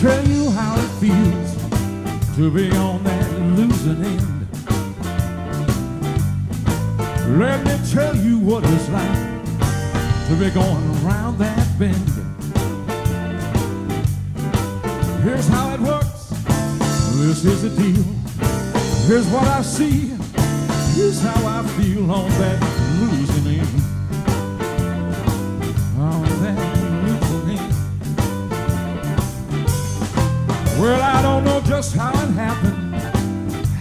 tell you how it feels to be on that losing end. Let me tell you what it's like to be going around that bend. Here's how it works. This is the deal. Here's what I see. Here's how I feel on that losing end. Well, I don't know just how it happened,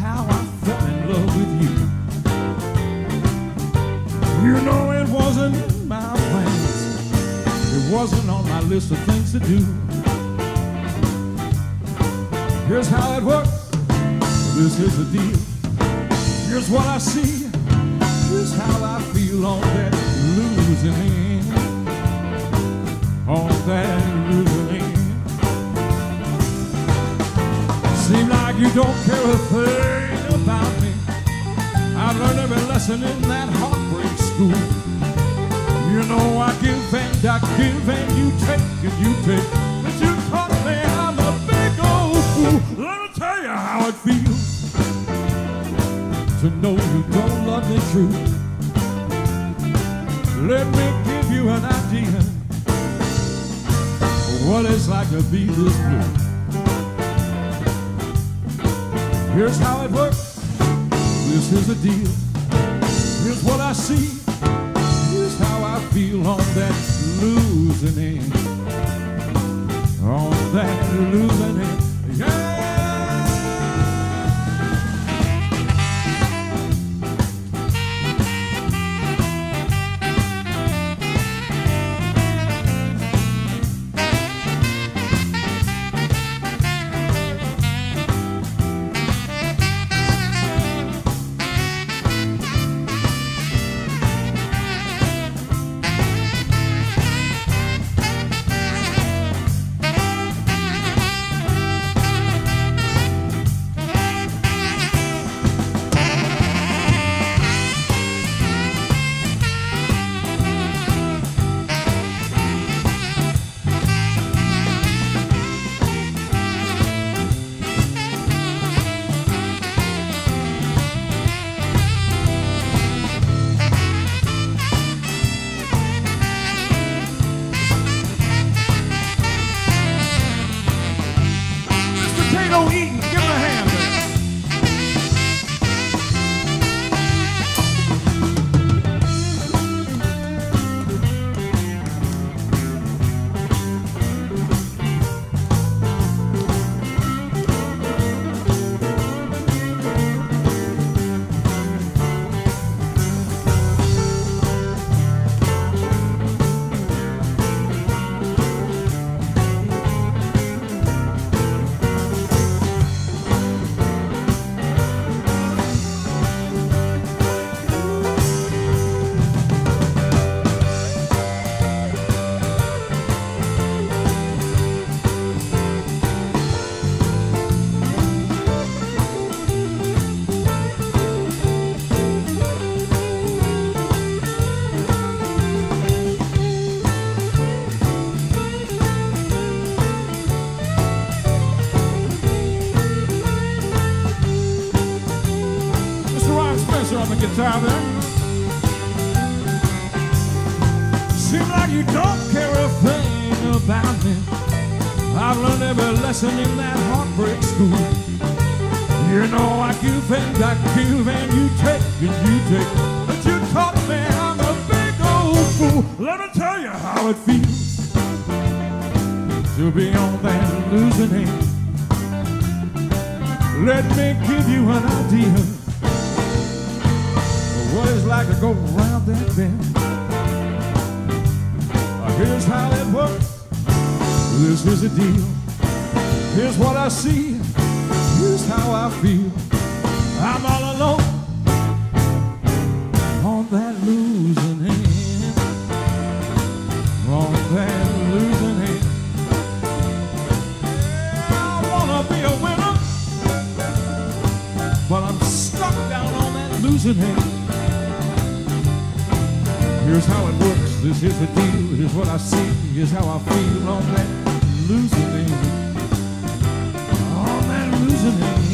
how I fell in love with you. You know it wasn't in my plans. It wasn't on my list of things to do. Here's how it works. This is the deal. Here's what I see. Here's how I feel on that losing end. On that you don't care a thing about me. I've learned every lesson in that heartbreak school. You know I give and I give and you take and you take. But you taught me I'm a big old fool. Let me tell you how it feels to know you don't love me true. Let me give you an idea what it's like to be this blue. Here's how it works. This is the deal. Here's what I see. Seems like you don't care a thing about me. I've learned every lesson in that heartbreak school. You know I give and I give and you take and you take. But you taught me I'm a big old fool. Let me tell you how it feels to be on that losing end. Let me give you an idea what it's like to go around that bend. Here's how it works. This is the deal. Here's what I see. Here's how I feel. I'm all alone on that losing end. On that losing end. Yeah, I wanna be a winner, but I'm stuck down on that losing end. Here's how it works, this is the deal, here's what I see, here's how I feel on that losing end. On that losing end.